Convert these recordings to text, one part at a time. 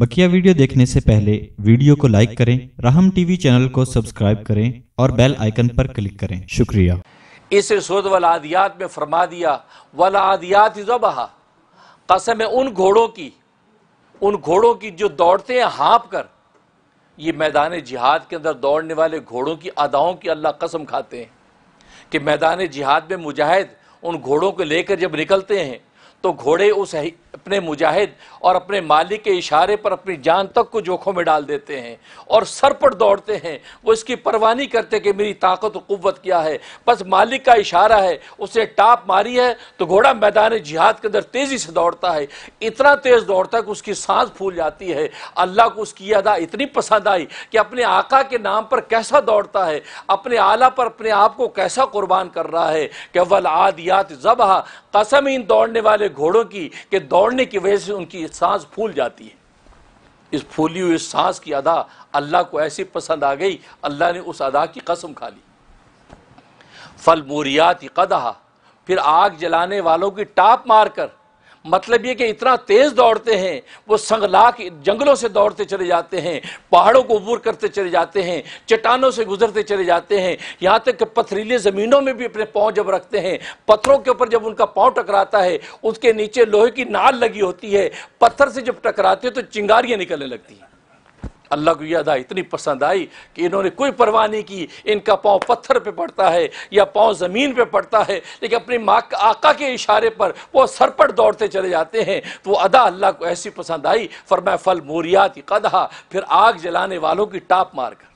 بکیا video دیکھنے سے پہلے ویڈیو کو لائک کریں، رحم ٹی وی چینل کو سبسکرائب کریں اور بیل آئیکن پر کلک کریں۔ شکریہ۔ اسے سود والعادیات میں فرما دیا، والعادیات زبہ قسم ان گھوڑوں کی، ان گھوڑوں کی جو دوڑتے ہیں، ہانپ کر۔ یہ میدان جہاد کے اندر دوڑنے والے گھوڑوں کی اداؤں کی اللہ قسم کھاتے ہیں کہ میدان جہاد میں مجاہد ان گھوڑوں کو لے کر جب نکلتے ہیں تو گھوڑے اس اپنے مجاہد اور اپنے مالک کے اشارے پر اپنی جان تک کو جوکھوں میں ڈال دیتے ہیں اور سر پر دوڑتے ہیں۔ وہ اس کی پروانی کرتے کہ میری طاقت و قوت کیا ہے۔ بس مالک کا اشارہ ہے۔ اسے ٹاپ ماری ہے تو گھوڑا میدان جہاد کے اندر تیزی سے دوڑتا ہے۔ اتنا تیز دوڑتا ہے کہ اس کی سانس پھول جاتی ہے۔ اللہ کو اس کی ادا اتنی پسند آئی کہ اپنے آقا کے نام پر کیسا دوڑتا ہے۔ اپنے آلہ پر اپنے آپ کو کیسا قربان کر رہا ہے کہ اول آدیات زبہ قسم، ان دوڑنے والے ہمارے گھوڑوں کی کہ دوڑنے کی وجہ سے ان کی سانس پھول جاتی ہے۔ اس پھولی ہوئی سانس کی ادا اللہ کو ایسی پسند آ گئی، اللہ نے اس ادا کی قسم کھا لی۔ فل موریات قدہ پھر آگ جلانے والوں کی ٹاپ مار کر مطلب یہ کہ اتنا تیز دوڑتے ہیں، وہ سنگلاک جنگلوں سے دوڑتے چلے جاتے ہیں، پہاڑوں کو عبور کرتے چلے جاتے ہیں، چٹانوں سے گزرتے چلے جاتے ہیں، یہاں تک کہ پتھریلے زمینوں میں بھی اپنے پاؤں جب رکھتے ہیں، پتھروں کے اوپر جب ان کا پاؤں ٹکراتا ہے اس کے نیچے لوہے کی نال لگی ہوتی ہے، پتھر سے جب ٹکراتے ہیں تو چنگاریاں نکلنے لگتی ہیں۔ اللہ کو یہ ادا اتنی پسند آئی کہ انہوں نے کوئی پرواہ نہیں کی، ان کا پاؤں پتھر پہ پڑتا ہے یا پاؤں زمین پہ پڑتا ہے، لیکن اپنی ماں آقا کے اشارے پر وہ سرپٹ دوڑتے چلے جاتے ہیں۔ تو وہ ادا اللہ کو ایسی پسند آئی، فرمایا، فل موریات قدہ پھر آگ جلانے والوں کی ٹاپ مار کر۔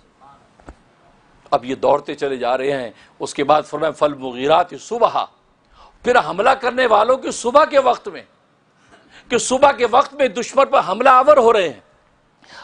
اب یہ دوڑتے چلے جا رہے ہیں۔ اس کے بعد فرمایا، فل مغیرات صبح پھر حملہ کرنے والوں کی صبح کے وقت میں، کہ صبح کے وقت میں دشمن پر حملہ آور ہو رہے ہیں۔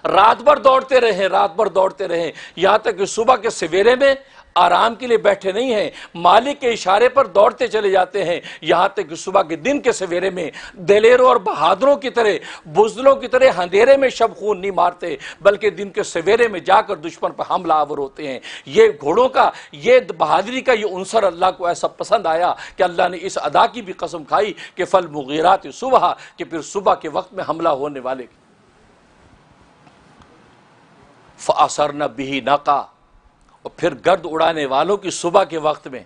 رات بھر دوڑتے رہے رات بھر دوڑتے رہے یہاں تک کہ صبح کے سویرے میں آرام کے لیے بیٹھے نہیں ہیں، مالک کے اشارے پر دوڑتے چلے جاتے ہیں۔ یہاں تک کہ صبح کے دن کے سویرے میں دلیروں اور بہادروں کی طرح بزلوں کی طرح اندھیرے میں شب خون نہیں مارتے، بلکہ دن کے سویرے میں جا کر دشمن پر حملہ آور ہوتے ہیں۔ یہ گھوڑوں کا، یہ بہادری کا، یہ عنصر اللہ کو ایسا پسند آیا کہ اللہ نے اس ادا کی بھی قسم کھائی کہ فل مغیرات صبح، کہ پھر صبح کے وقت میں حملہ ہونے والے۔ فاثر نہ بھی نقا۔ اور پھر گرد اڑانے والوں کی صبح کے وقت میں۔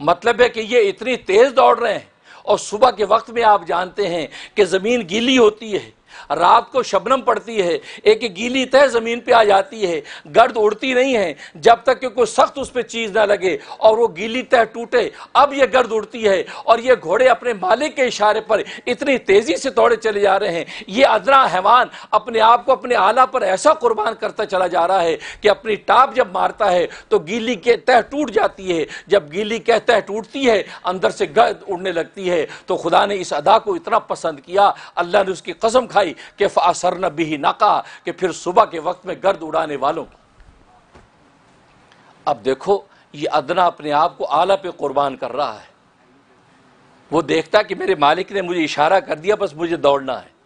مطلب ہے کہ یہ اتنی تیز دوڑ رہے ہیں۔ اور صبح کے وقت میں آپ جانتے ہیں کہ زمین گیلی ہوتی ہے۔ رات کو شبنم پڑتی ہے، ایک گیلی تہ زمین پہ آ جاتی ہے، گرد اڑتی نہیں ہے، جب تک کہ کوئی سخت اس پہ چیز نہ لگے اور وہ گیلی تہ ٹوٹے، اب یہ گرد اڑتی ہے اور یہ گھوڑے اپنے مالک کے اشارے پر اتنی تیزی سے توڑے چلے جا رہے ہیں۔ یہ ادنا حیوان اپنے آپ کو اپنے آلہ پر ایسا قربان کرتا چلا جا رہا ہے کہ اپنی ٹاپ جب مارتا ہے تو گیلی کے تہ ٹوٹ جاتی ہے۔ جب گیلی کے تہ ٹوٹتی ہے، اندر سے گرد اڑنے لگتی ہے۔ تو خدا نے اس ادا کو اتنا پسند کیا، اللہ نے اس کی قسم کھائی۔ اٹھائی کہ فاثر نبی بھی نہ کہا کہ پھر صبح کے وقت میں گرد اڑانے والوں۔ اب دیکھو، یہ ادنا اپنے آپ کو آلہ پہ قربان کر رہا ہے۔ وہ دیکھتا کہ میرے مالک نے مجھے اشارہ کر دیا، بس مجھے دوڑنا ہے۔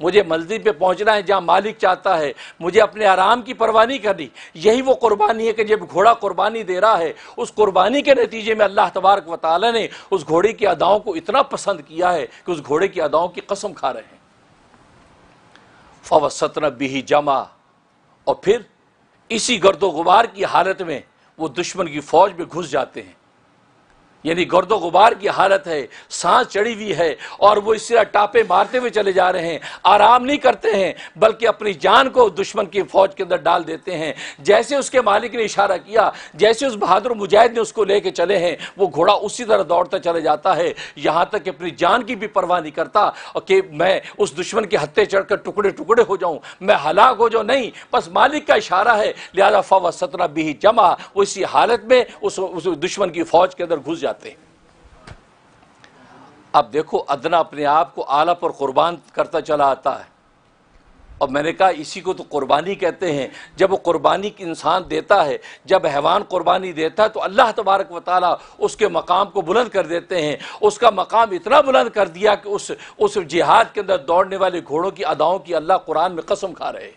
مجھے منزل پہ پہنچنا ہے جہاں مالک چاہتا ہے۔ مجھے اپنے آرام کی پروانی کرنی۔ یہی وہ قربانی ہے کہ جب گھوڑا قربانی دے رہا ہے، اس قربانی کے نتیجے میں اللہ تبارک و تعالیٰ نے اس گھوڑے کی اداؤں کو اتنا پسند کیا ہے کہ اس گھوڑے کی اداؤں کی قسم کھا رہے ہیں۔ فوسطن بھی جمع۔ اور پھر اسی گرد و غبار کی حالت میں وہ دشمن کی فوج میں گھس جاتے ہیں۔ یعنی گرد و غبار کی حالت ہے، سانس چڑی ہوئی ہے اور وہ اس طرح ٹاپے مارتے ہوئے چلے جا رہے ہیں۔ آرام نہیں کرتے ہیں، بلکہ اپنی جان کو دشمن کی فوج کے اندر ڈال دیتے ہیں۔ جیسے اس کے مالک نے اشارہ کیا، جیسے اس بہادر مجاہد نے اس کو لے کے چلے ہیں، وہ گھوڑا اسی طرح دوڑتا چلے جاتا ہے۔ یہاں تک کہ اپنی جان کی بھی پرواہ نہیں کرتا کہ میں اس دشمن کے ہتھے چڑھ کر ٹکڑے ٹکڑے ہو جاؤں، میں ہلاک ہو جاؤں۔ نہیں، بس مالک کا اشارہ ہے، لہذا فوا سترہ بھی جمع وہ اسی حالت میں اس دشمن کی فوج کے اندر گھس جاتا جاتے ہیں۔ اب دیکھو، ادنا اپنے آپ کو اعلیٰ پر قربان کرتا چلا آتا ہے۔ اور میں نے کہا، اسی کو تو قربانی کہتے ہیں۔ جب وہ قربانی انسان دیتا ہے، جب حیوان قربانی دیتا ہے، تو اللہ تبارک و تعالیٰ اس کے مقام کو بلند کر دیتے ہیں۔ اس کا مقام اتنا بلند کر دیا کہ اس اس جہاد کے اندر دوڑنے والے گھوڑوں کی اداؤں کی اللہ قرآن میں قسم کھا رہے